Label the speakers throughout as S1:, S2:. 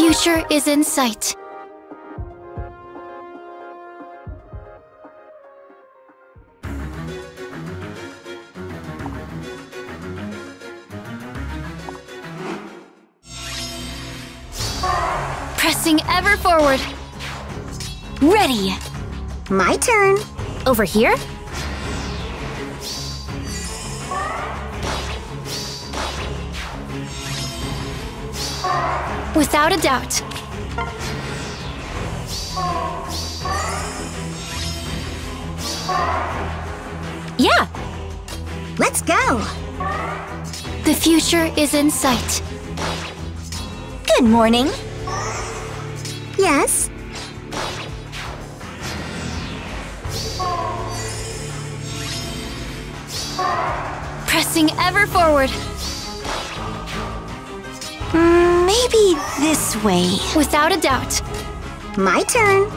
S1: future is in sight. Pressing ever forward. Ready.
S2: My turn.
S1: Over here? Without a doubt. Yeah,
S2: Let's go.
S1: the future is in sight.
S2: Good morning. Yes.
S1: Pressing ever forward.
S2: Maybe this way.
S1: Without a doubt.
S2: My turn.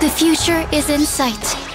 S1: The future is in sight.